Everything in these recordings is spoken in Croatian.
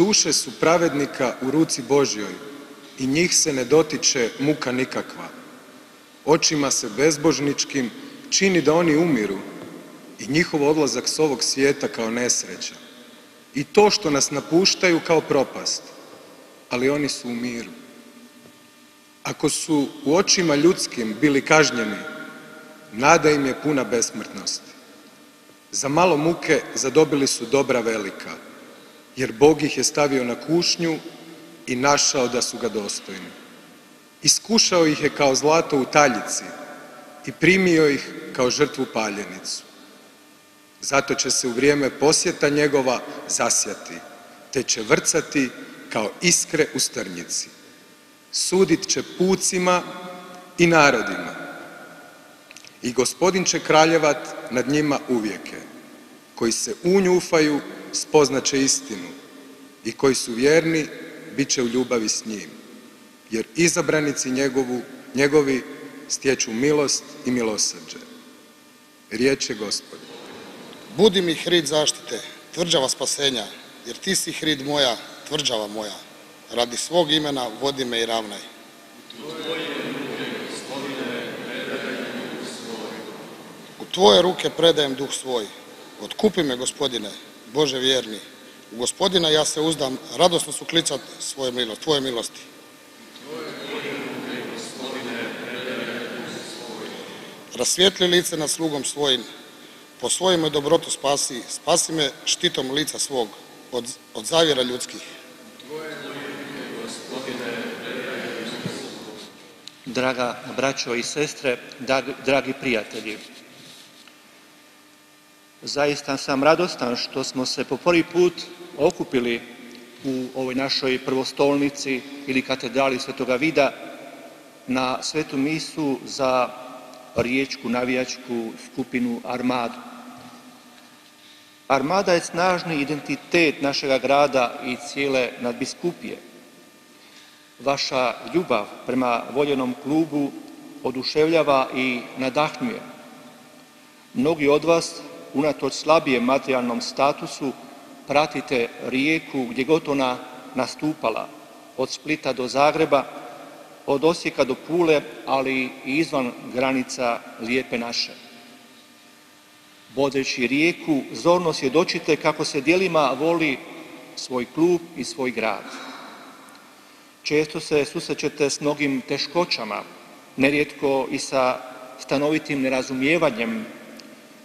duše su pravednika u ruci Božjoj i njih se ne dotiče muka nikakva. Očima se bezbožničkim čini da oni umiru i njihov odlazak s ovog svijeta kao nesreća. I to što nas napuštaju kao propast, ali oni su u miru. Ako su u očima ljudskim bili kažnjeni, nada im je puna besmrtnosti. Za malo muke zadobili su dobra velika, jer Bog ih je stavio na kušnju i našao da su ga dostojni. Iskušao ih je kao zlato u taljici i primio ih kao žrtvu paljenicu. Zato će se u vrijeme posjeta njegova zasjati, te će vrcati kao iskre u strnjici. Sudit će pucima i narodima. I gospodin će kraljevat nad njima uvijeke. Koji se u nju ufaju, spoznaće istinu. I koji su vjerni, bit će u ljubavi s njim. Jer izabranici njegovu, njegovi stječu milost i milosrđe. Riječ je gospodin. Budi mi hrid zaštite, tvrđava spasenja, jer ti si hrid moja, tvrđava moja. Radi svog imena vodi me i ravnaj. U tvoje ruke predajem duh svoj. Otkupi me, gospodine, Bože vjerni. U gospodina ja se uzdam, radosno su klicat svoje milosti, tvoje milosti. Rasvijetli lice nad slugom svojim, po svojoj dobrotu spasi, spasi me štitom lica svog, od, od zavjera ljudskih. Draga braćo i sestre, dragi prijatelji, zaista sam radostan što smo se po prvi put okupili u ovoj našoj prvostolnici ili katedrali Svetoga Vida na svetu misu za riječku navijačku skupinu Armadu. Armada je snažni identitet našega grada i cijele nadbiskupije. Vaša ljubav prema voljenom klubu oduševljava i nadahnjuje. Mnogi od vas, unatoč slabijem materijalnom statusu, pratite rijeku gdje god ona nastupala, od Splita do Zagreba, od Osijeka do Pule, ali i izvan granica Lijepe naše. Bodeći rijeku, zorno svjedočite kako se dijelima voli svoj klub i svoj grad. Često se susrećete s mnogim teškoćama, nerijetko i sa stanovitim nerazumijevanjem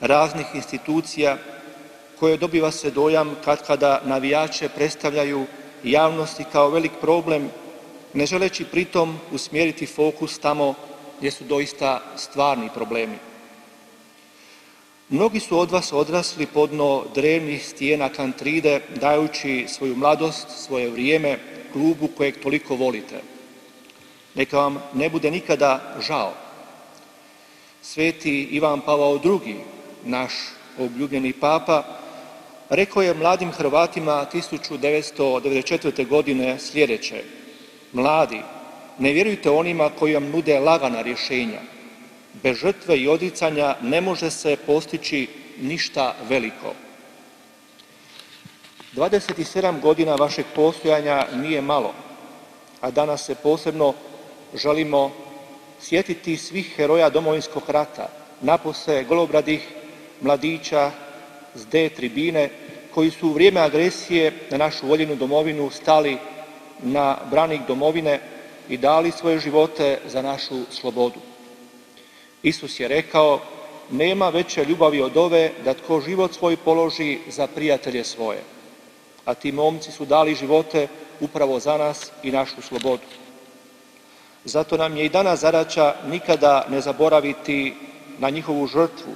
raznih institucija koje dobiva se dojam kad kada navijače predstavljaju javnosti kao velik problem, ne želeći pritom usmjeriti fokus tamo gdje su doista stvarni problemi. Mnogi su od vas odrasli podno drevnih stijena kantride, dajući svoju mladost, svoje vrijeme klubu kojeg toliko volite. Neka vam ne bude nikada žao. Sveti Ivan Pavao II, naš obljubljeni papa, rekao je mladim Hrvatima 1994. godine sljedeće. Mladi, ne vjerujte onima koji vam nude lagana rješenja. Bez žrtve i odricanja ne može se postići ništa veliko. 27 godina vašeg postojanja nije malo, a danas se posebno želimo sjetiti svih heroja domovinskog rata, napose golobradih mladića s D tribine, koji su u vrijeme agresije na našu voljenu domovinu stali na branik domovine i dali svoje živote za našu slobodu. Isus je rekao, nema veće ljubavi od ove da tko život svoj položi za prijatelje svoje. A ti momci su dali živote upravo za nas i našu slobodu. Zato nam je i danas zadaća nikada ne zaboraviti na njihovu žrtvu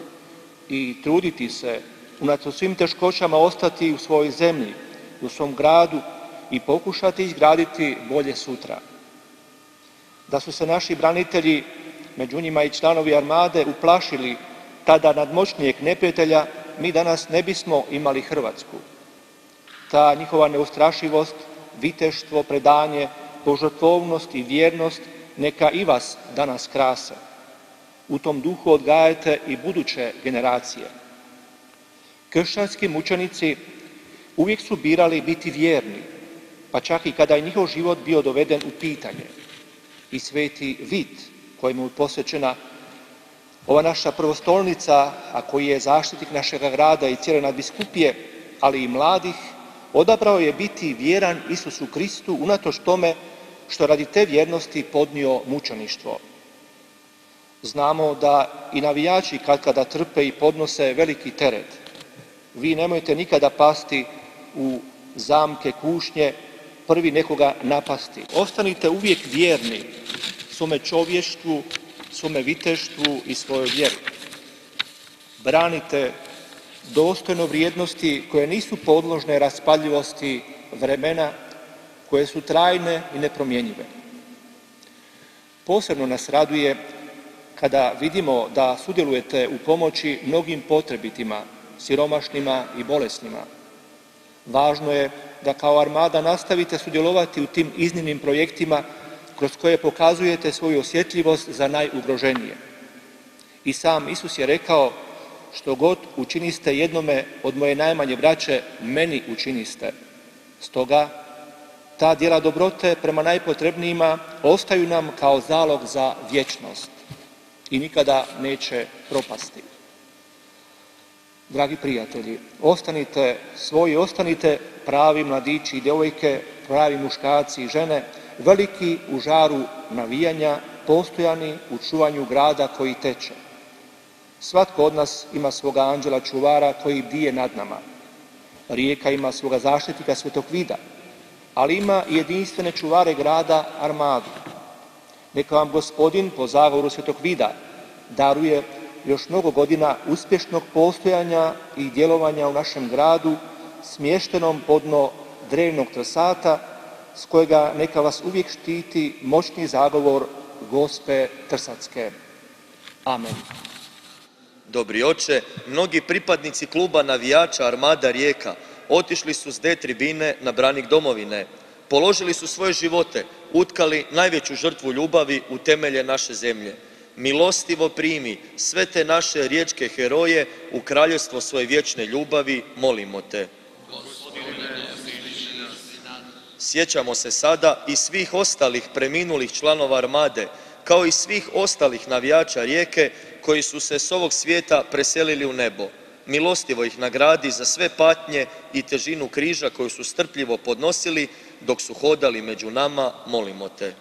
i truditi se unatoč svim teškoćama ostati u svojoj zemlji, u svom gradu i pokušati izgraditi bolje sutra. Da su se naši branitelji među njima i članovi armade uplašili tada nadmoćnijeg neprijatelja, mi danas ne bismo imali Hrvatsku. Ta njihova neustrašivost, viteštvo, predanje, požrtvovnost i vjernost neka i vas danas krase. U tom duhu odgajajte i buduće generacije. Kršćanski mučenici uvijek su birali biti vjerni, pa čak i kada je njihov život bio doveden u pitanje. I sveti vid kojemu je posvećena ova naša prvostolnica, a koji je zaštitnik našega grada i cijele nadbiskupije, ali i mladih, odabrao je biti vjeran Isusu Kristu unatoč tome što radi te vjernosti podnio mučeništvo. Znamo da i navijači kad kada trpe i podnose veliki teret. Vi nemojte nikada pasti u zamke, kušnje, prvi nekoga napasti. Ostanite uvijek vjerni svome čovještvu, svome viteštvu i svojoj vjeri. Branite dostojno vrijednosti koje nisu podložne raspaljivosti vremena, koje su trajne i nepromjenjive. Posebno nas raduje kada vidimo da sudjelujete u pomoći mnogim potrebitima, siromašnima i bolesnima. Važno je da kao armada nastavite sudjelovati u tim iznimnim projektima kroz koje pokazujete svoju osjetljivost za najugroženije. I sam Isus je rekao, što god učiniste jednome od moje najmanje braće, meni učiniste. Stoga, ta djela dobrote prema najpotrebnijima ostaju nam kao zalog za vječnost i nikada neće propasti. Dragi prijatelji, ostanite svoji, ostanite pravi mladići i djevojke, pravi muškarci i žene, veliki u žaru navijanja, postojani u čuvanju grada koji teče. Svatko od nas ima svoga anđela čuvara koji bdije nad nama. Rijeka ima svoga zaštitnika svetog vida, ali ima jedinstvene čuvare grada armadu. Neka vam gospodin po zagovoru svetog vida daruje još mnogo godina uspješnog postojanja i djelovanja u našem gradu smještenom podno drevnog trsata s kojega neka vas uvijek štiti moćni zagovor Gospe Trsatske. Amen. Dobri oče, mnogi pripadnici kluba navijača Armada Rijeka otišli su s D tribine na branik domovine. Položili su svoje živote, utkali najveću žrtvu ljubavi u temelje naše zemlje. Milostivo primi sve te naše riječke heroje u kraljevstvo svoje vječne ljubavi, molimo te. Sjećamo se sada i svih ostalih preminulih članova armade, kao i svih ostalih navijača rijeke koji su se s ovog svijeta preselili u nebo. Milostivo ih nagradi za sve patnje i težinu križa koju su strpljivo podnosili dok su hodali među nama, molimo te.